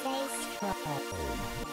face.